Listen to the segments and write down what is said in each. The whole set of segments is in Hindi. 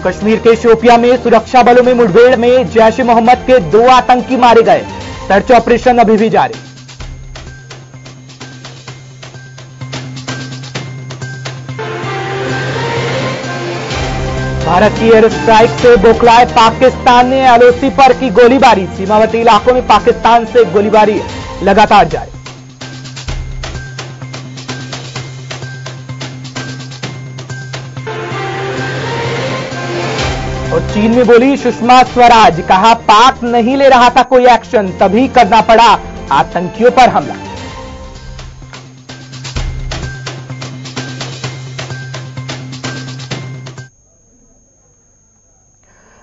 जम्मू कश्मीर के शोपिया में सुरक्षा बलों में मुठभेड़ में जैश ए मोहम्मद के दो आतंकी मारे गए। सर्च ऑपरेशन अभी भी जारी। भारत की एयर स्ट्राइक से बोखलाए पाकिस्तान ने एलओसी पर की गोलीबारी। सीमावर्ती इलाकों में पाकिस्तान से गोलीबारी लगातार जारी। चीन में बोली, सुषमा स्वराज, कहा, पाक नहीं ले रहा था कोई एक्शन तभी करना पड़ा। आतंकियों पर हमला।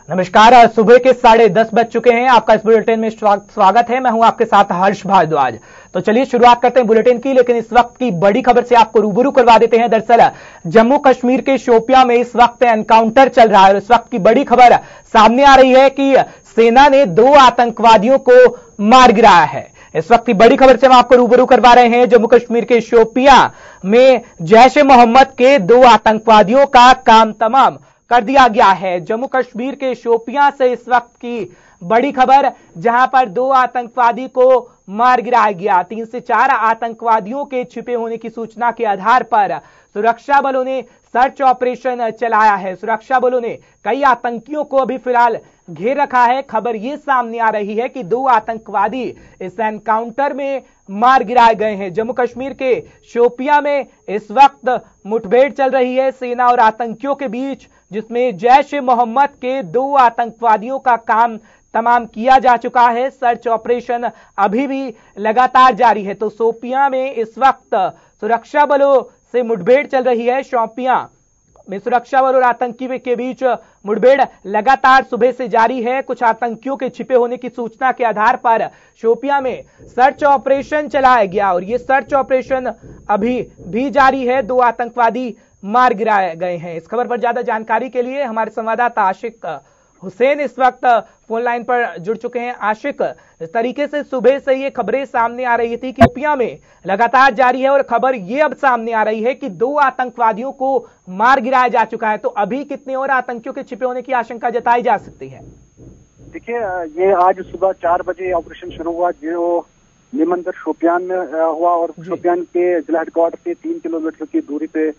नमस्कार सुबह के साढ़े दस बज चुके हैं। आपका इस बुलेटिन में स्वागत है। मैं हूँ आपके साथ हर्ष भारद्वाज। तो चलिए, शुरुआत करते हैं बुलेटिन की, लेकिन इस वक्त की बड़ी खबर से आपको रूबरू करवा देते हैं। दरअसल, जम्मू कश्मीर के शोपिया में इस वक्त एनकाउंटर चल रहा है और इस वक्त की बड़ी खबर सामने आ रही है कि सेना ने दो आतंकवादियों को मार गिराया है। इस वक्त की बड़ी खबर से हम आपको रूबरू करवा रहे हैं। जम्मू कश्मीर के शोपिया में जैश ए मोहम्मद के दो आतंकवादियों का काम तमाम कर दिया गया है। जम्मू कश्मीर के शोपियाँ से इस वक्त की बड़ी खबर, जहाँ पर दो आतंकवादी को मार गिराया गया। तीन से चार आतंकवादियों के छिपे होने की सूचना के आधार पर सुरक्षा बलों ने सर्च ऑपरेशन चलाया है। सुरक्षा बलों ने कई आतंकियों को अभी फ़िलहाल घेर रखा है। खबर यह सामने आ रही है कि दो आतंकवादी इस एनकाउंटर में मार गिराए गए हैं। जम्मू कश्मीर के शोपिया में इस वक्त मुठभेड़ चल रही है। सेना और आतंकियों के बीच जिसमें जैश ए मोहम्मद के दो आतंकवादियों का काम तमाम किया जा चुका है। सर्च ऑपरेशन अभी भी लगातार जारी है। तो सोपिया में इस वक्त सुरक्षा बलों से मुठभेड़ चल रही है। शोपिया में सुरक्षा बल और आतंकी के बीच मुठभेड़ लगातार सुबह से जारी है। कुछ आतंकियों के छिपे होने की सूचना के आधार पर शोपिया में सर्च ऑपरेशन चलाया गया और ये सर्च ऑपरेशन अभी भी जारी है। दो आतंकवादी मार गिराए गए हैं। इस खबर पर ज़्यादा जानकारी के लिए हमारे संवाददाता आशिक हुसैन इस वक्त फ़ोन लाइन पर जुड़ चुके हैं। आशिक इस तरीके से सुबह से ये खबरें सामने आ रही थी कि उपिया में लगातार जारी है और खबर ये अब सामने आ रही है कि दो आतंकवादियों को मार गिराया जा चुका है। तो अभी कितने और आतंकियों के छिपे होने की आशंका जताई जा सकती है? देखिए ये आज सुबह चार बजे ऑपरेशन शुरू हुआ जो निमंदर शोपियान में हुआ और शोपियान के जिला हेडक्वार्टर से तीन किलोमीटर की दूरी पे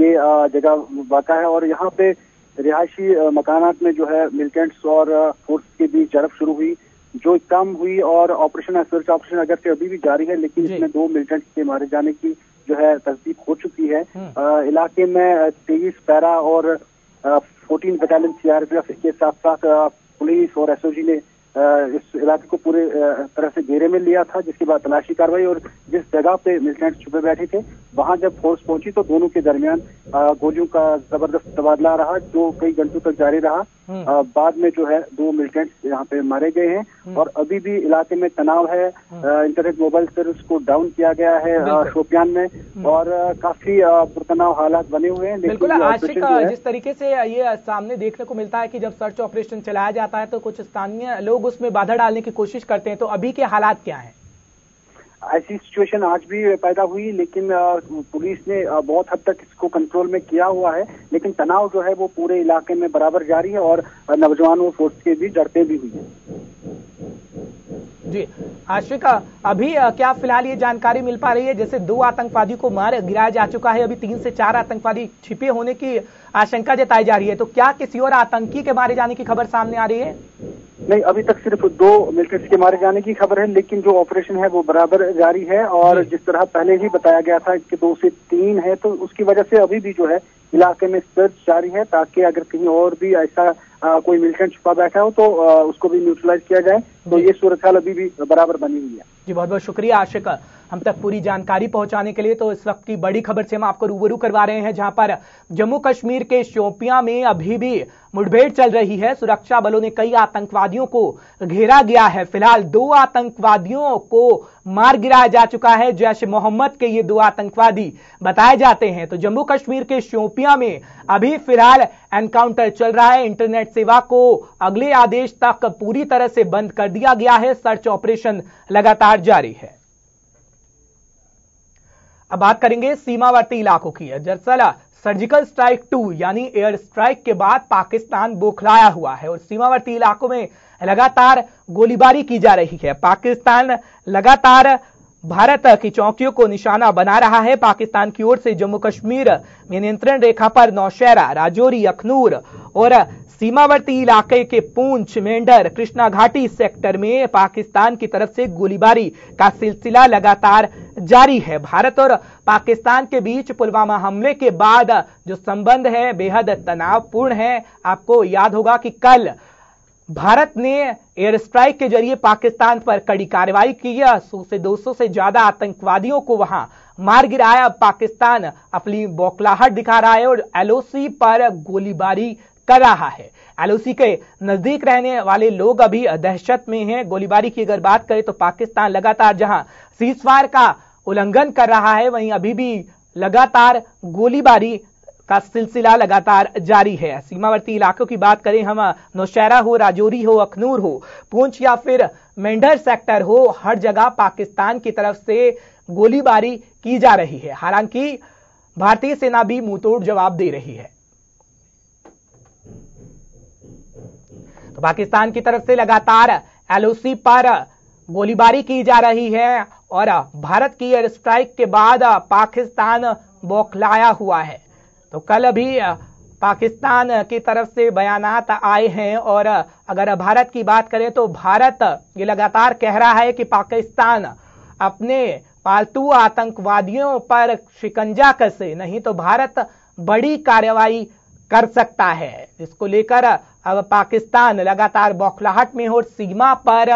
ये जगह वाका है और यहाँ पे रिहायशी मकानात में जो है मिलिटेंट्स और फोर्स के बीच झड़प शुरू हुई जो कम हुई और ऑपरेशन सर्च ऑपरेशन अगर से अभी भी जारी है लेकिन इसमें दो मिलिटेंट्स के मारे जाने की जो है तस्दीक हो चुकी है हम्म। इलाके में तेईस पैरा और फोर्टीन बटालियन सीआरपीएफ के साथ साथ पुलिस और एसओजी ने इस इलाके को पूरे तरह से घेरे में लिया था, जिसके बाद तलाशी कार्रवाई और जिस जगह पे मिलिटेंट छुपे बैठे थे, वहाँ जब फोर्स पहुँची तो दोनों के दरमियान गोलियों का ज़बरदस्त तबादला रहा, जो कई घंटों तक जारी रहा। हम्म। बाद में जो है दो मिलिटेंट यहाँ पे मारे गए हैं। हम्म। और अभी भी इलाके में तनाव है। हम्म। इंटरनेट मोबाइल सर्विस को डाउन किया गया है शोपियान में। और काफ़ी पुरतनाव हालात बने हुए हैं। बिल्कुल आशिक जिस तरीके से ये सामने देखने को मिलता है कि जब सर्च ऑपरेशन चलाया जाता है तो कुछ स्थानीय लोग उसमें बाधा डालने की कोशिश करते हैं तो अभी के हालात क्या है? ऐसी सिचुएशन आज भी पैदा हुई, लेकिन पुलिस ने बहुत हद तक इसको कंट्रोल में किया हुआ है, लेकिन तनाव जो है वो पूरे इलाके में बराबर जारी है और नौजवानों फोर्स के भी जड़ते भी हुई है। जी, आशिका, अभी क्या फ़िलहाल ये जानकारी मिल पा रही है? जैसे दो आतंकवादी को मार, गिराया जा चुका है, अभी तीन से चार आतंकवादी छिपे होने की आशंका जताई जा रही है तो क्या किसी और आतंकी के मारे जाने की खबर सामने आ रही है? नहीं अभी तक सिर्फ़ दो मिलिटेंट्स के मारे जाने की खबर है लेकिन जो ऑपरेशन है वो बराबर जारी है और जिस तरह पहले ही बताया गया था कि दो से तीन है तो उसकी वजह से अभी भी जो है इलाके में सर्च जारी है ताकि अगर कहीं और भी ऐसा आ, कोई मिलिटेंट छुपा बैठा हो तो आ, उसको भी न्यूट्रलाइज किया जाए। तो ये सूरत हाल अभी भी बराबर बनी हुई है। जी बहुत बहुत शुक्रिया आशिक। हम तक पूरी जानकारी पहुँचाने के लिए तो इस वक्त की बड़ी खबर से हम आपको रूबरू करवा रहे हैं, जहाँ पर जम्मू कश्मीर के शोपिया में अभी भी मुठभेड़ चल रही है। सुरक्षा बलों ने कई आतंकवादियों को घेरा गया है। फ़िलहाल दो आतंकवादियों को मार गिराया जा चुका है। जैश मोहम्मद के ये दो आतंकवादी बताए जाते हैं। तो जम्मू कश्मीर के शोपिया में अभी फ़िलहाल एनकाउंटर चल रहा है। इंटरनेट सेवा को अगले आदेश तक पूरी तरह से बंद कर दिया गया है। सर्च ऑपरेशन लगातार जारी है। अब बात करेंगे सीमावर्ती इलाकों की। दरअसल सर्जिकल स्ट्राइक टू यानी एयर स्ट्राइक के बाद पाकिस्तान बोखलाया हुआ है और सीमावर्ती इलाकों में लगातार गोलीबारी की जा रही है। पाकिस्तान लगातार भारत की चौकियों को निशाना बना रहा है। पाकिस्तान की ओर से जम्मू कश्मीर में नियंत्रण रेखा पर नौशहरा राजौरी, अखनूर और सीमावर्ती इलाके के पूंछ, मेंढर, कृष्णा घाटी सेक्टर में पाकिस्तान की तरफ़ से गोलीबारी का सिलसिला लगातार जारी है। भारत और पाकिस्तान के बीच पुलवामा हमले के बाद जो संबंध है, बेहद तनावपूर्ण है। आपको याद होगा कि कल भारत ने एयर स्ट्राइक के ज़रिए पाकिस्तान पर कड़ी कार्रवाई की है। सौ से 200 से ज़्यादा आतंकवादियों को वहाँ मार गिराया। पाकिस्तान अपनी बौखलाहट दिखा रहा है और एलओसी पर गोलीबारी कर रहा है। एलओसी के नज़दीक रहने वाले लोग अभी दहशत में हैं। गोलीबारी की अगर बात करें तो पाकिस्तान लगातार जहाँ सीजफायर का उल्लंघन कर रहा है, वहीं अभी भी लगातार गोलीबारी का सिलसिला लगातार जारी है। सीमावर्ती इलाकों की बात करें, हम, नौशहरा हो, राजौरी हो, अखनूर हो, पूंछ या फिर मेंढर सेक्टर हो, हर जगह पाकिस्तान की तरफ़ से गोलीबारी की जा रही है। हालाँकि, भारतीय सेना भी मुंहतोड़ जवाब दे रही है। तो पाकिस्तान की तरफ़ से लगातार एलओसी पर गोलीबारी की जा रही है और भारत की एयर स्ट्राइक के बाद पाकिस्तान बौखलाया हुआ है। तो कल भी पाकिस्तान की तरफ़ से बयानात आए हैं और अगर भारत की बात करें तो भारत ये लगातार कह रहा है कि पाकिस्तान अपने पालतू आतंकवादियों पर शिकंजा कसे, नहीं तो भारत बड़ी कार्रवाई कर सकता है। इसको लेकर अब पाकिस्तान लगातार बौखलाहट में हो सीमा पर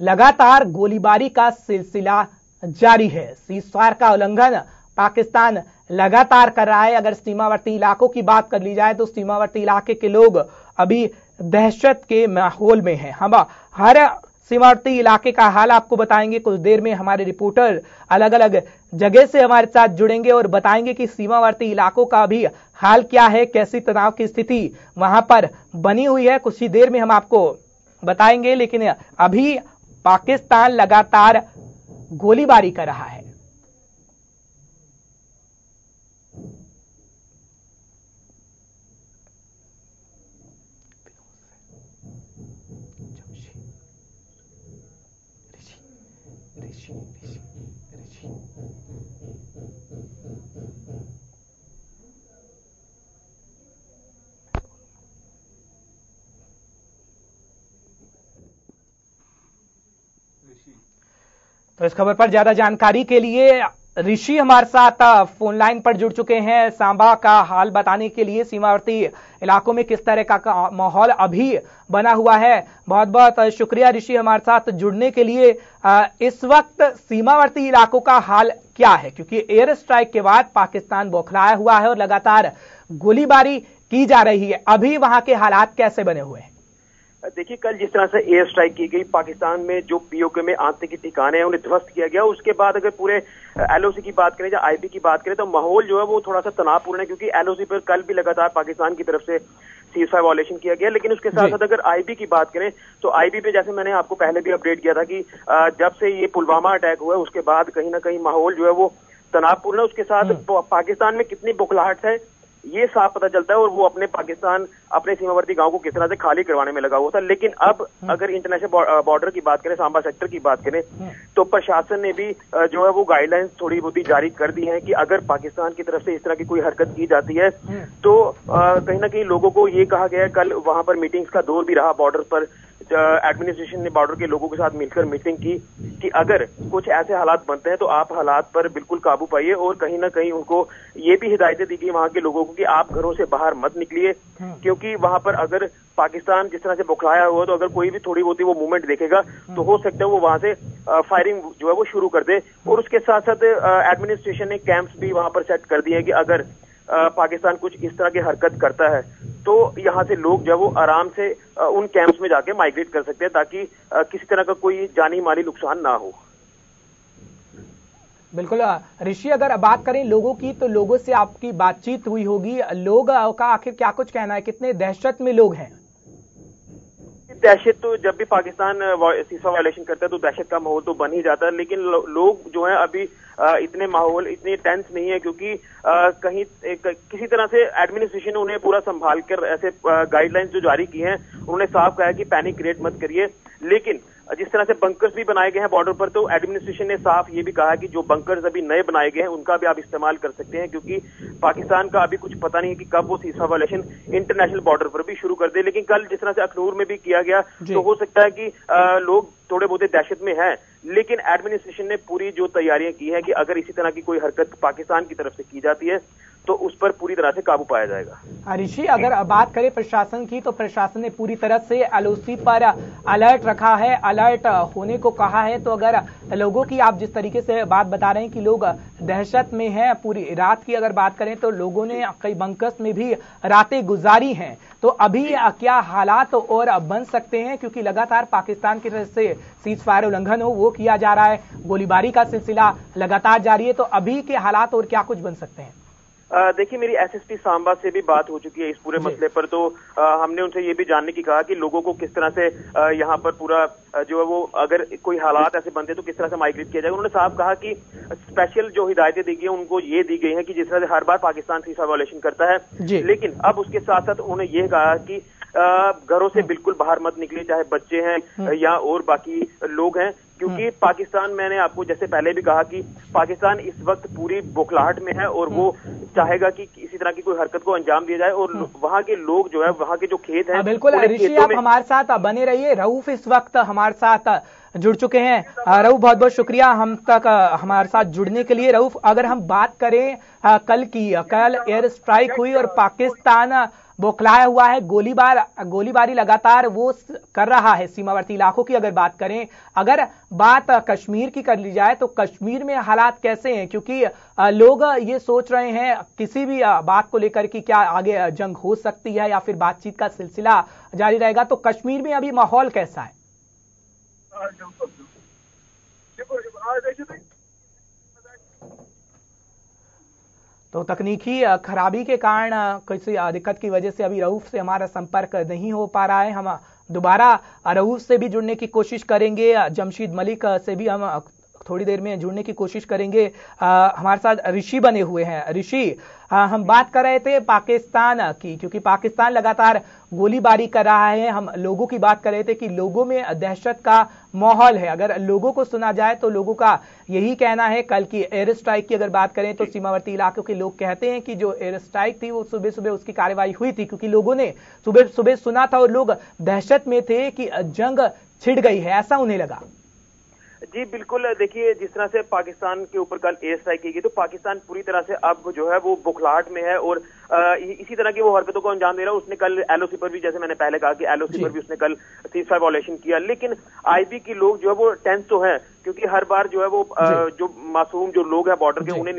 लगातार गोलीबारी का सिलसिला जारी है। सीजफायर का उल्लंघन पाकिस्तान लगातार कर रहा है। अगर सीमावर्ती इलाकों की बात कर ली जाए तो सीमावर्ती इलाके के लोग अभी दहशत के माहौल में हैं। हम हर सीमावर्ती इलाके का हाल आपको बताएँगे। कुछ देर में हमारे रिपोर्टर अलग अलग जगह से हमारे साथ जुड़ेंगे और बताएँगे कि सीमावर्ती इलाकों का भी हाल क्या है, कैसी तनाव की स्थिति वहाँ पर बनी हुई है। कुछ ही देर में हम आपको बताएँगे, लेकिन अभी पाकिस्तान लगातार गोलीबारी कर रहा है। तो इस खबर पर ज़्यादा जानकारी के लिए ऋषि हमारे साथ फ़ोन लाइन पर जुड़ चुके हैं। सांबा का हाल बताने के लिए सीमावर्ती इलाकों में किस तरह का माहौल अभी बना हुआ है? बहुत बहुत शुक्रिया ऋषि हमारे साथ जुड़ने के लिए। इस वक्त सीमावर्ती इलाकों का हाल क्या है? क्योंकि एयर स्ट्राइक के बाद पाकिस्तान बौखलाया हुआ है और लगातार गोलीबारी की जा रही है। अभी वहाँ के हालात कैसे बने हुए हैं? देखिए कल जिस तरह से एयर स्ट्राइक की गई पाकिस्तान में जो पीओके में आतंकी ठिकाने हैं उन्हें ध्वस्त किया गया उसके बाद अगर पूरे एलओसी की बात करें या आईबी की बात करें तो माहौल जो है वो थोड़ा सा तनावपूर्ण है क्योंकि एलओसी पर कल भी लगातार पाकिस्तान की तरफ़ से सीज वॉलेशन किया गया। लेकिन उसके साथ साथ अगर आईबी की बात करें तो आईबी पे जैसे मैंने आपको पहले भी अपडेट किया था कि जब से ये पुलवामा अटैक हुआ उसके बाद कहीं ना कहीं माहौल जो है वो तनावपूर्ण है। उसके साथ हम्म। पाकिस्तान में कितनी बुखलाहट है ये साफ़ पता चलता है और वो अपने पाकिस्तान अपने सीमावर्ती गाँव को किस तरह से खाली करवाने में लगा हुआ था लेकिन अब हम्म। अगर इंटरनेशनल बॉर्डर की बात करें सांबा सेक्टर की बात करें हम्म। तो प्रशासन ने भी जो है वो गाइडलाइंस थोड़ी बहुत जारी कर दी है कि अगर पाकिस्तान की तरफ़ से इस तरह की कोई हरकत की जाती है हम्म। तो कहीं ना कहीं लोगों को ये कहा गया कल वहाँ पर मीटिंग्स का दौर भी रहा बॉर्डर पर एडमिनिस्ट्रेशन ने बॉर्डर के लोगों के साथ मिलकर मीटिंग की कि अगर कुछ ऐसे हालात बनते हैं तो आप हालात पर बिल्कुल काबू पाइए और कहीं ना कहीं उनको ये भी हिदायतें दी गई वहाँ के लोगों को कि आप घरों से बाहर मत निकलिए हम्म। क्योंकि वहाँ पर अगर पाकिस्तान जिस तरह से बुखलाया हुआ तो अगर कोई भी थोड़ी बहुत वो मूवमेंट देखेगा तो हम्म। हो सकता है वो वहाँ से फायरिंग जो है वो शुरू कर दे और उसके साथ साथ एडमिनिस्ट्रेशन ने कैंप्स भी वहाँ पर सेट कर दिए कि अगर पाकिस्तान कुछ इस तरह की हरकत करता है तो यहाँ से लोग जो वो आराम से उन कैंप्स में जाके माइग्रेट कर सकते हैं ताकि किसी तरह का कोई जानी माली नुकसान ना हो। बिल्कुल ऋषि, अगर बात करें लोगों की तो लोगों से आपकी बातचीत हुई होगी। लोग का आखिर क्या कुछ कहना है? कितने दहशत में लोग हैं? दहशत तो जब भी पाकिस्तान सीसा वायलेशन करता है तो दहशत का माहौल तो बन ही जाता है। लेकिन लो, लोग जो है अभी इतने माहौल इतने टेंस नहीं है क्योंकि कहीं किसी तरह से एडमिनिस्ट्रेशन ने उन्हें पूरा संभाल कर ऐसे गाइडलाइंस जो जारी की हैं उन्होंने साफ़ कहा कि पैनिक क्रिएट मत करिए। लेकिन जिस तरह से बंकर्स भी बनाए गए हैं बॉर्डर पर तो एडमिनिस्ट्रेशन ने साफ़ ये भी कहा कि जो बंकर्स अभी नए बनाए गए हैं उनका भी आप इस्तेमाल कर सकते हैं क्योंकि पाकिस्तान का अभी कुछ पता नहीं है कि कब वो सीसा वायलेशन इंटरनेशनल बॉर्डर पर भी शुरू कर दे लेकिन कल जिस तरह से अखनूर में भी किया गया तो हो सकता है कि आ, लोग थोड़े बहुत दहशत में हैं लेकिन एडमिनिस्ट्रेशन ने पूरी जो तैयारियाँ की हैं कि अगर इसी तरह की कोई हरकत पाकिस्तान की तरफ़ से की जाती है तो उस पर पूरी तरह से काबू पाया जाएगा। ऋषि, अगर बात करें प्रशासन की तो प्रशासन ने पूरी तरह से एलओसी पर अलर्ट रखा है, अलर्ट होने को कहा है। तो अगर लोगों की, आप जिस तरीके से बात बता रहे हैं कि लोग दहशत में हैं, पूरी रात की अगर बात करें तो लोगों ने कई बंकस में भी रातें गुजारी हैं। तो अभी क्या हालात तो और बन सकते हैं? क्योंकि लगातार पाकिस्तान की तरफ़ से सीज फायर उल्लंघन हो, वो किया जा रहा है। गोलीबारी का सिलसिला लगातार जारी है। तो अभी के हालात और क्या कुछ बन सकते हैं? देखिए मेरी एसएसपी सांबा से भी बात हो चुकी है इस पूरे मसले पर तो आ, हमने उनसे ये भी जानने की कहा कि लोगों को किस तरह से यहाँ पर पूरा जो है वो अगर कोई हालात ऐसे बनते तो किस तरह से माइग्रेट किया जाएगा उन्होंने साफ़ कहा कि स्पेशल जो हिदायतें दी गई हैं उनको ये दी गई हैं कि जिस तरह से हर बार पाकिस्तान सीसा वॉलेशन करता है। लेकिन अब उसके साथ साथ उन्होंने ये कहा कि घरों से बिल्कुल बाहर मत निकले चाहे बच्चे हैं हम्म। या और बाकी लोग हैं क्योंकि हम्म। पाकिस्तान मैंने आपको जैसे पहले भी कहा कि पाकिस्तान इस वक्त पूरी बुखलाहट में है और वो। चाहेगा कि इसी तरह की कोई हरकत को अंजाम दिया जाए और वहाँ के लोग जो है वहाँ के जो खेत हैं बिल्कुल ऋषि आप हमारे साथ बने रहिए रऊफ इस वक्त हमारे साथ जुड़ चुके हैं रऊफ बहुत बहुत शुक्रिया हम तक हमारे साथ जुड़ने के लिए रऊफ अगर हम बात करें कल की कल एयर स्ट्राइक हुई और पाकिस्तान बौखलाया हुआ है, गोलीबार, गोलीबारी लगातार वो कर रहा है सीमावर्ती इलाकों की अगर बात करें, अगर बात कश्मीर की कर ली जाए तो कश्मीर में हालात कैसे हैं? क्योंकि लोग ये सोच रहे हैं, किसी भी बात को लेकर कि क्या आगे जंग हो सकती है या फिर बातचीत का सिलसिला जारी रहेगा। तो कश्मीर में अभी माहौल कैसा है? तो तकनीकी खराबी के कारण किसी दिक्कत की वजह से अभी रऊफ से हमारा संपर्क नहीं हो पा रहा है। हम दोबारा रऊफ से भी जुड़ने की कोशिश करेंगे जमशेद मलिक से भी हम थोड़ी देर में जुड़ने की कोशिश करेंगे। हमारे साथ ऋषि बने हुए हैं। ऋषि हम बात कर रहे थे पाकिस्तान की, क्योंकि पाकिस्तान लगातार गोलीबारी कर रहा है। हम लोगों की बात कर रहे थे कि लोगों में दहशत का माहौल है। अगर लोगों को सुना जाए तो लोगों का यही कहना है, कल की एयर स्ट्राइक की अगर बात करें तो सीमावर्ती इलाकों के लोग कहते हैं कि जो एयर स्ट्राइक थी वो सुबह सुबह उसकी कार्रवाई हुई थी, क्योंकि लोगों ने सुबह सुबह सुना था और लोग दहशत में थे कि जंग छिड़ गई है, ऐसा उन्हें लगा। जी, बिल्कुल, देखिए, जिस तरह से पाकिस्तान के ऊपर कल एयर स्ट्राइक की गई तो पाकिस्तान पूरी तरह से अब जो है वो बुखलाहट में है और इसी तरह की वो हरकतों को अंजाम दे रहा है। उसने कल एलओसी पर भी जैसे मैंने पहले कहा कि एलओसी पर भी उसने कल सीज फायर वॉलेशन किया। लेकिन आईबी के लोग जो है वो टेंस तो है क्योंकि हर बार जो है वो जो। मासूम जो लोग हैं बॉर्डर के उन्हें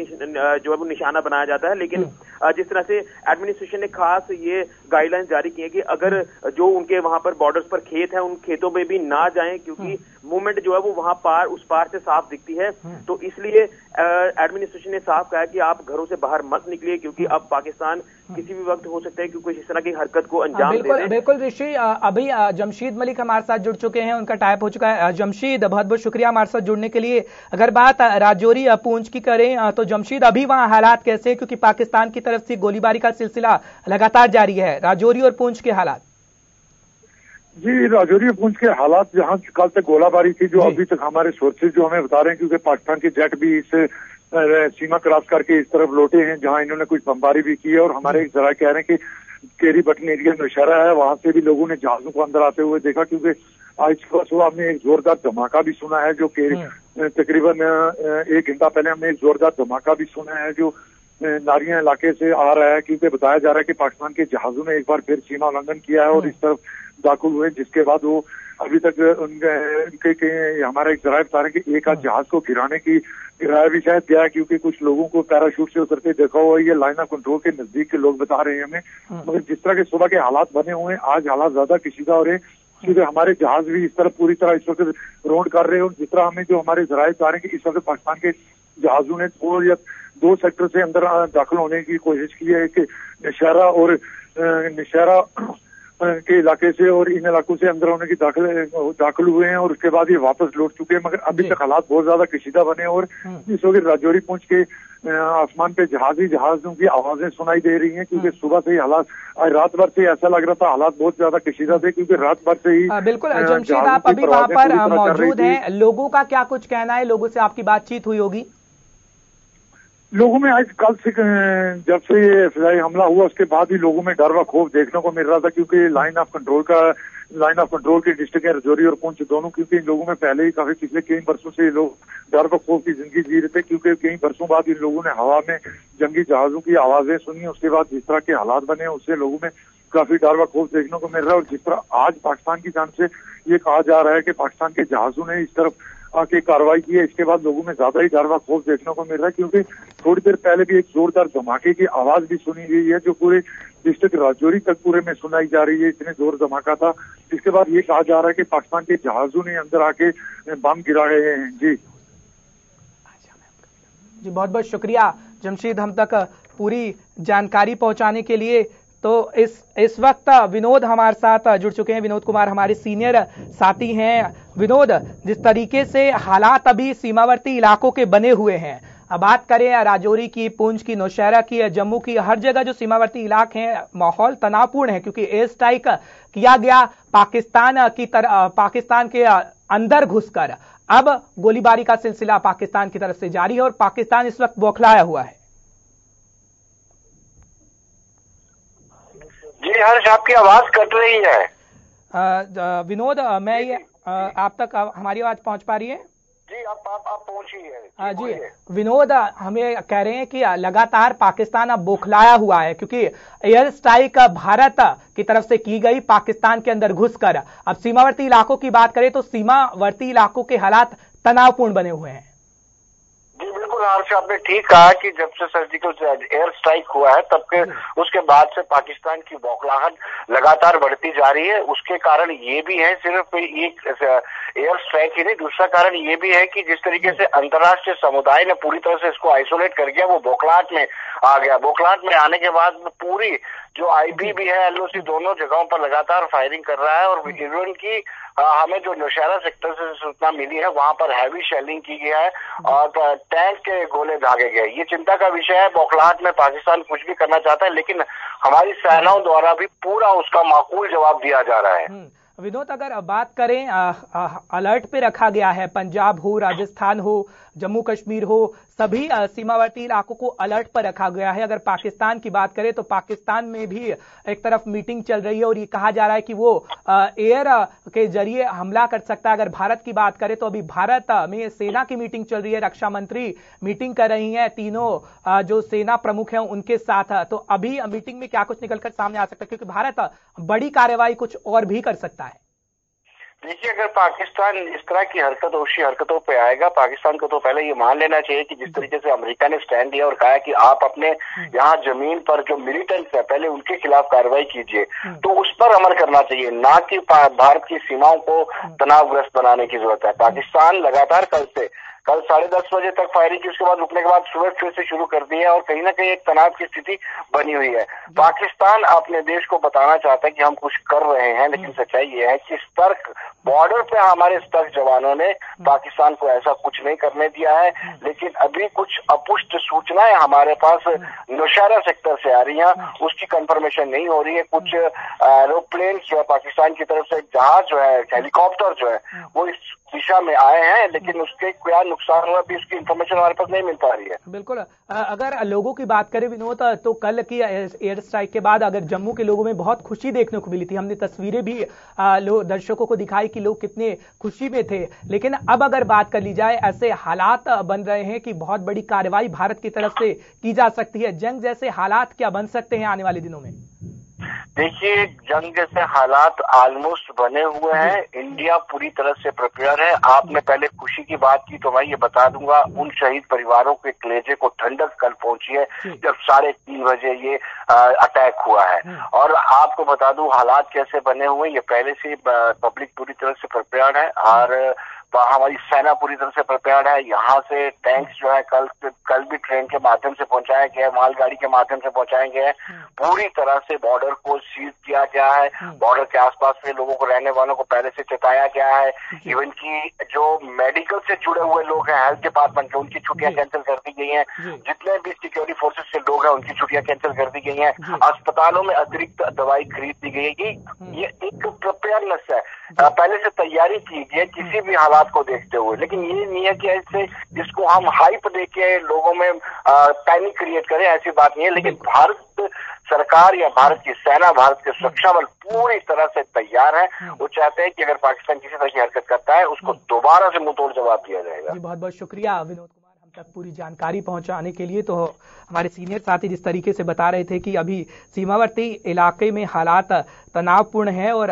जो है वो निशाना बनाया जाता है। लेकिन हम्म। जिस तरह से एडमिनिस्ट्रेशन ने खास ये गाइडलाइंस जारी की है कि अगर जो उनके वहाँ पर बॉर्डर्स पर खेत है उन खेतों में भी ना जाएँ क्योंकि मूवमेंट हम्म। जो है वो वहाँ पार उस पार से साफ़ दिखती है। हम्म। तो इसलिए एडमिनिस्ट्रेशन ने साफ़ कहा कि आप घरों से बाहर मत निकलिए क्योंकि अब पाकिस्तान किसी भी वक्त हो सकता है कि कोई इस तरह की हरकत को अंजाम बिल्कुल दे। बिल्कुल ऋषि अभी जमशीद मलिक हमारे साथ जुड़ चुके हैं उनका टाइप हो चुका है। जमशीद बहुत बहुत शुक्रिया हमारे साथ जुड़ने के लिए। अगर बात राजौरी पूंछ की करें तो जमशीद अभी वहाँ हालात कैसे हैं? क्योंकि पाकिस्तान की तरफ़ से गोलीबारी का सिलसिला लगातार जारी है। राजौरी और पूंछ के हालात। जी राजौरी पूंछ के हालात जहाँ कल तक गोलाबारी थी जो अभी तक हमारे सोर्सेज जो हमें बता रहे हैं क्योंकि पाकिस्तान के जेट भी इस सीमा क्रॉस करके इस तरफ़ लौटे हैं जहाँ इन्होंने कुछ बमबारी भी की है और हमारे एक जरा कह रहे हैं कि केरी बटन एरिया में इशारा है वहाँ से भी लोगों ने जहाजों को अंदर आते हुए देखा क्योंकि आज सुबह सुबह हमने एक जोरदार धमाका भी सुना है जो केरी हम्म। तकरीबन एक घंटा पहले हमने एक जोरदार धमाका भी सुना है जो नारिया इलाके से आ रहा है क्योंकि बताया जा रहा है कि पाकिस्तान के जहाजों ने एक बार फिर सीमा उल्लंघन किया है और हम्म। इस तरफ़ दाखिल हुए जिसके बाद वो अभी तक उनके के हमारा एक जराये बता रहे हैं कि एक आध हाँ। जहाज़ को गिराने की गिराया भी शायद गया क्योंकि कुछ लोगों को पैराशूट से उतरते देखा हुआ ये लाइन ऑफ़ कंट्रोल के नज़दीक के लोग बता रहे हैं हमें हाँ। मगर जिस तरह के सुबह के हालात बने हुए हैं आज हालात ज़्यादा किसी हो रहे क्योंकि हमारे जहाज़ भी इस तरह पूरी तरह इस वक्त रोड कर रहे हैं और जिस तरह हमें जो हमारे जराये बता रहे हैं कि इस वक्त पाकिस्तान के जहाजों ने दो या दो सेक्टर से अंदर दाखिल होने की कोशिश की है कि निशारा और निशारा के इलाके से और इन इलाकों से अंदर होने की दाखिल दाखिल हुए हैं और उसके बाद ये वापस लौट चुके हैं। मगर अभी तक हालात बहुत ज़्यादा कशीदा बने और हम्म। इस वक्त राजौरी पहुँच के आसमान पे जहाजी जहाजों की आवाज़ें सुनाई दे रही हैं क्योंकि हम्म। सुबह से ही हालात रात भर से ऐसा लग रहा था हालात बहुत ज़्यादा कशीदा थे क्योंकि रात भर से ही बिल्कुल जमशेद आप अभी वहाँ पर मौजूद हैं। लोगों का क्या कुछ कहना है? लोगों से आपकी बातचीत हुई होगी। लोगों में आज कल से जब से ये फिजाई हमला हुआ, उसके बाद ही लोगों में डर व खौफ देखने को मिल रहा था, क्योंकि लाइन ऑफ़ कंट्रोल का लाइन ऑफ़ कंट्रोल के डिस्ट्रिक्ट है रजौरी और पुंछ दोनों, क्योंकि इन लोगों में पहले ही काफ़ी पिछले कई वर्षों से लोग डर व खौफ की ज़िंदगी जी रहे थे, क्योंकि कई वर्षों बाद इन लोगों ने हवा में जंगी जहाजों की आवाज़ें सुनी, उसके बाद जिस तरह के हालात बने, उससे लोगों में काफ़ी डर व खौफ देखने को मिल रहा है। और जिस तरह आज पाकिस्तान की जान से ये कहा जा रहा है कि पाकिस्तान के जहाजों ने इस तरफ़ आके कार्रवाई की है, इसके बाद लोगों में ज़्यादा ही डर व खौफ देखने को मिल रहा है, क्योंकि थोड़ी देर पहले भी एक जोरदार धमाके की आवाज़ भी सुनी गई है, जो पूरे डिस्ट्रिक्ट राजौरी तक पूरे में सुनाई जा रही है, इतने ज़ोर धमाका था। इसके बाद ये कहा जा रहा है कि पाकिस्तान के जहाजों ने अंदर आके बम गिरा रहे हैं। जी। जी, बहुत बहुत शुक्रिया जमशेद, हम तक पूरी जानकारी पहुँचाने के लिए। तो इस इस वक्त विनोद हमारे साथ जुड़ चुके हैं। विनोद कुमार हमारे सीनियर साथी हैं। विनोद जिस तरीके से हालात अभी सीमावर्ती इलाकों के बने हुए हैं। अब बात करें राजौरी की पुंछ की नौशहरा की जम्मू की हर जगह जो सीमावर्ती इलाके हैं माहौल तनावपूर्ण है क्योंकि एयर स्ट्राइक किया गया पाकिस्तान की तरह पाकिस्तान के अंदर घुसकर। अब गोलीबारी का सिलसिला पाकिस्तान की तरफ़ से जारी है और पाकिस्तान इस वक्त बौखलाया हुआ है। जी हर्ष आपकी आवाज़ कट रही है। विनोद मैं ये आप तक हमारी आवाज़ पहुँच पा रही है? जी आप आप, आप पहुँची है। जी, जी। विनोद हमें कह रहे हैं कि लगातार पाकिस्तान अब बोखलाया हुआ है क्योंकि एयर स्ट्राइक भारत की तरफ़ से की गई पाकिस्तान के अंदर घुसकर। अब सीमावर्ती इलाकों की बात करें तो सीमावर्ती इलाकों के हालात तनावपूर्ण बने हुए हैं। बिल्कुल से आपने ठीक कहा कि जब से सर्जिकल एयर स्ट्राइक हुआ है तब के उसके बाद से पाकिस्तान की बौखलाहट लगातार बढ़ती जा रही है। उसके कारण ये भी है सिर्फ़ एक एयर स्ट्राइक ही नहीं दूसरा कारण ये भी है कि जिस तरीके से अंतर्राष्ट्रीय समुदाय ने पूरी तरह से इसको आइसोलेट कर गया वो बौखलाहट में आ गया। बौखलाहट में आने के बाद पूरी जो आईबी भी है एलओसी दोनों जगहों पर लगातार फायरिंग कर रहा है और इवन की हमें जो नौशहरा सेक्टर से सूचना मिली है वहाँ पर हैवी शेलिंग की गया है और टैंक के गोले दागे गए। ये चिंता का विषय है बौखलाहट में पाकिस्तान कुछ भी करना चाहता है लेकिन हमारी सेनाओं द्वारा भी पूरा उसका माकूल जवाब दिया जा रहा है। हम्म। विनोद अगर बात करें आ, आ, अलर्ट पे रखा गया है पंजाब हो राजस्थान हो जम्मू कश्मीर हो सभी सीमावर्ती इलाकों को अलर्ट पर रखा गया है। अगर पाकिस्तान की बात करें तो पाकिस्तान में भी एक तरफ़ मीटिंग चल रही है और ये कहा जा रहा है कि वो एयर के ज़रिए हमला कर सकता है। अगर भारत की बात करें तो अभी भारत में सेना की मीटिंग चल रही है। रक्षा मंत्री मीटिंग कर रही है। तीनों जो सेना प्रमुख है उनके साथ। तो अभी मीटिंग में क्या कुछ निकलकर सामने आ सकता है? क्योंकि भारत बड़ी कार्रवाई कुछ और भी कर सकता है। देखिए अगर पाकिस्तान इस तरह की हरकत ओशी हरकतों पे आएगा पाकिस्तान को तो पहले ये मान लेना चाहिए कि जिस तरीके से अमेरिका ने स्टैंड लिया और कहा कि आप अपने यहाँ ज़मीन पर जो मिलिटेंट्स है पहले उनके खिलाफ कार्रवाई कीजिए। तो उस पर अमल करना चाहिए ना कि भारत की सीमाओं को तनावग्रस्त बनाने की ज़रूरत है। पाकिस्तान लगातार कल से कल साढ़े दस बजे तक फायरिंग की उसके बाद रुकने के बाद सुबह फिर से शुरू कर दी है और कहीं ना कहीं एक तनाव की स्थिति बनी हुई है। पाकिस्तान अपने देश को बताना चाहता है कि हम कुछ कर रहे हैं लेकिन हम्म। सच्चाई ये है कि सतर्क बॉर्डर पे हमारे सतर्क जवानों ने हम्म। पाकिस्तान को ऐसा कुछ नहीं करने दिया है हम्म। लेकिन अभी कुछ अपुष्ट सूचनाएँ हमारे पास नौशहरा सेक्टर से आ रही हैं उसकी कंफर्मेशन नहीं हो रही है। कुछ एरोप्लेन जो है पाकिस्तान की तरफ़ से जहाज़ जो है हेलीकॉप्टर जो है वो इस दिशा में आए हैं, लेकिन उसके क्या नुकसान हुआ भी उसकी इन्फॉर्मेशन हमारे पास नहीं मिल पा रही है। बिल्कुल। अगर लोगों की बात करें विनोद तो कल की एयर स्ट्राइक के बाद अगर जम्मू के लोगों में बहुत खुशी देखने को मिली थी, हमने तस्वीरें भी दर्शकों को दिखाई कि लोग कितने खुशी में थे। लेकिन अब अगर बात कर ली जाए, ऐसे हालात बन रहे हैं कि बहुत बड़ी कार्रवाई भारत की तरफ़ से की जा सकती है। जंग जैसे हालात क्या बन सकते हैं आने वाले दिनों में? देखिए जंग जैसे हालात ऑलमोस्ट बने हुए हैं। इंडिया पूरी तरह से प्रिपेयर है। आपने पहले खुशी की बात की तो मैं ये बता दूँगा उन शहीद परिवारों के कलेजे को ठंडक कल पहुँची है जब साढ़े तीन बजे ये अटैक हुआ है। हम्म। और आपको बता दूँ हालात कैसे बने हुए ये पहले से पब्लिक पूरी तरह से प्रिपेयर है। और हमारी सेना पूरी तरह से प्रिपेयर्ड है। यहाँ से टैंक्स जो है कल कल भी ट्रेन के माध्यम से पहुँचाया गया है मालगाड़ी के माध्यम से पहुँचाए गए। हैं। पूरी तरह से बॉर्डर को सीज किया गया है। बॉर्डर के आसपास के लोगों को रहने वालों को पहले से चेताया गया है। इवन की जो मेडिकल से जुड़े हुए लोग हैं हेल्थ डिपार्टमेंट के उनकी छुट्टियाँ कैंसिल कर दी गई हैं। जितने भी सिक्योरिटी फोर्सेज के लोग हैं उनकी छुट्टियाँ कैंसिल कर दी गई हैं। अस्पतालों में अतिरिक्त दवाई खरीद दी गई है। ये एक प्रिपेयरनेस है। पहले से तैयारी की गई है किसी भी हालात को देखते हुए। लेकिन ये नहीं है कि ऐसे इसको हम हाइप देके लोगों में पैनिक क्रिएट करें ऐसी बात नहीं है। लेकिन भारत सरकार या भारत की सेना भारत के सुरक्षा बल पूरी तरह से तैयार है। वो चाहते हैं कि अगर पाकिस्तान किसी तरह की हरकत करता है उसको दोबारा से मुँह जवाब दिया जाएगा। जी बहुत बहुत शुक्रिया। विनोद कुमार हम तक पूरी जानकारी पहुँचाने के लिए। तो हमारे सीनियर साथी जिस तरीके से बता रहे थे कि अभी सीमावर्ती इलाके में हालात तनावपूर्ण है और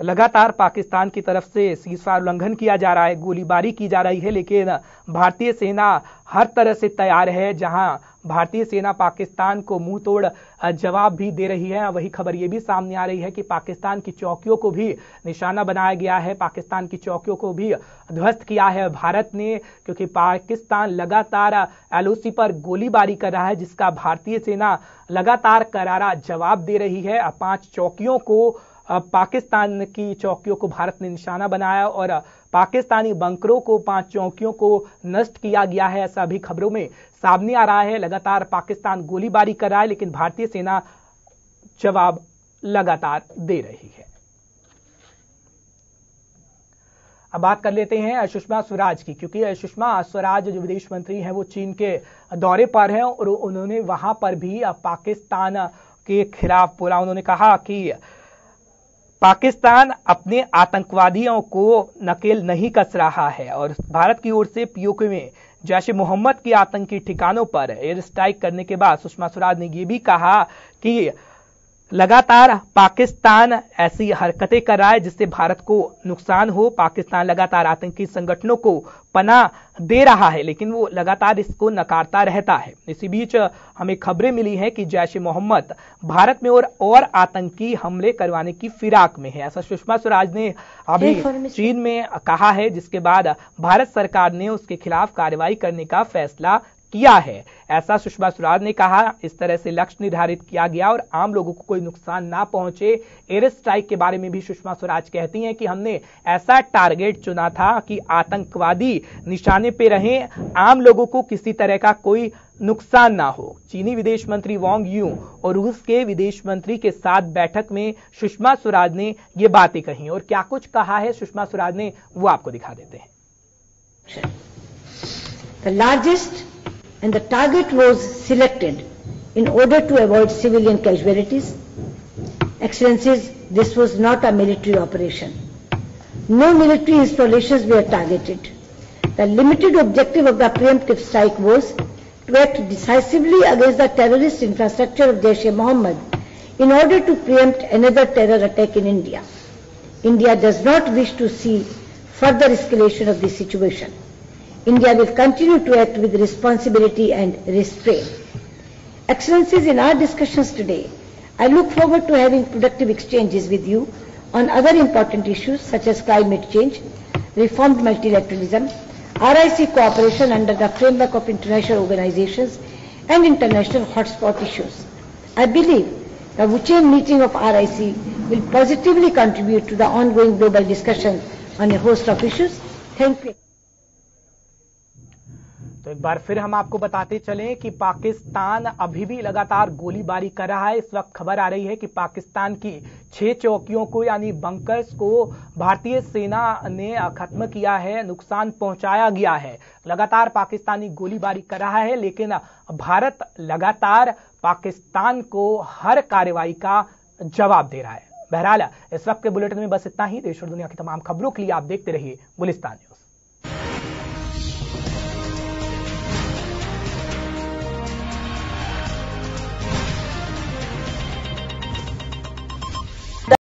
लगातार पाकिस्तान की तरफ़ से सीजफायर उल्लंघन किया जा रहा है, गोलीबारी की जा रही है, लेकिन भारतीय सेना हर तरह से तैयार है, जहाँ भारतीय सेना पाकिस्तान को मुँह तोड़ जवाब भी दे रही है। वही खबर यह भी सामने आ रही है कि पाकिस्तान की चौकियों को भी निशाना बनाया गया है, पाकिस्तान की चौकियों को भी ध्वस्त किया है भारत ने, क्योंकि पाकिस्तान लगातार एलओसी पर गोलीबारी कर रहा है, जिसका भारतीय सेना लगातार करारा जवाब दे रही है। पाँच चौकियों को पाकिस्तान की चौकियों को भारत ने निशाना बनाया और पाकिस्तानी बंकरों को, पाँच चौकियों को नष्ट किया गया है ऐसा भी खबरों में सामने आ रहा है। लगातार पाकिस्तान गोलीबारी कर रहा है, लेकिन भारतीय सेना जवाब लगातार दे रही है। अब बात कर लेते हैं सुषमा स्वराज की, क्योंकि सुषमा स्वराज जो विदेश मंत्री हैं, वो चीन के दौरे पर हैं और उन्होंने वहाँ पर भी पाकिस्तान के खिलाफ बोला। उन्होंने कहा कि पाकिस्तान अपने आतंकवादियों को नकेल नहीं कस रहा है और भारत की ओर से पीओके में जैश ए मोहम्मद के आतंकी ठिकानों पर एयर स्ट्राइक करने के बाद सुषमा स्वराज ने यह भी कहा कि लगातार पाकिस्तान ऐसी हरकतें कर रहा है जिससे भारत को नुकसान हो। पाकिस्तान लगातार आतंकी संगठनों को पना दे रहा है लेकिन वो लगातार इसको नकारता रहता है। इसी बीच हमें खबरें मिली हैं कि जैश ए मोहम्मद भारत में और और आतंकी हमले करवाने की फिराक में है। ऐसा सुषमा स्वराज ने अभी चीन में कहा है जिसके बाद भारत सरकार ने उसके खिलाफ कार्रवाई करने का फैसला किया है। ऐसा सुषमा स्वराज ने कहा, इस तरह से लक्ष्य निर्धारित किया गया और आम लोगों को कोई नुकसान ना पहुँचे। एयर स्ट्राइक के बारे में भी सुषमा स्वराज कहती हैं कि हमने ऐसा टारगेट चुना था कि आतंकवादी निशाने पे रहें, आम लोगों को किसी तरह का कोई नुकसान ना हो। चीनी विदेश मंत्री वांग यू और रूस के विदेश मंत्री के साथ बैठक में सुषमा स्वराज ने ये बातें कही और क्या कुछ कहा है सुषमा स्वराज ने, वो आपको दिखा देते हैं। The largest and the target was selected in order to avoid civilian casualties. Excellencies, this was not a military operation. No military installations were targeted. The limited objective of the preemptive strike was to act decisively against the terrorist infrastructure of Jaish-e-Mohammed in order to preempt another terror attack in India. India does not wish to see further escalation of this situation. India will continue to act with responsibility and restraint. Excellencies, in our discussions today, I look forward to having productive exchanges with you on other important issues such as climate change, reformed multilateralism, RIC cooperation under the framework of international organizations, and international hotspot issues. I believe the Wuchen meeting of RIC will positively contribute to the ongoing global discussion on a host of issues. Thank you. तो एक बार फिर हम आपको बताते चले कि पाकिस्तान अभी भी लगातार गोलीबारी कर रहा है। इस वक्त खबर आ रही है कि पाकिस्तान की छह चौकियों को, यानी बंकर्स को, भारतीय सेना ने खत्म किया है, नुकसान पहुँचाया गया है। लगातार पाकिस्तानी गोलीबारी कर रहा है, लेकिन भारत लगातार पाकिस्तान को हर कार्रवाई का जवाब दे रहा है। बहरहाल, इस वक्त के बुलेटिन में बस इतना ही। देश और दुनिया की तमाम खबरों के लिए आप देखते रहिए गुलिस्तान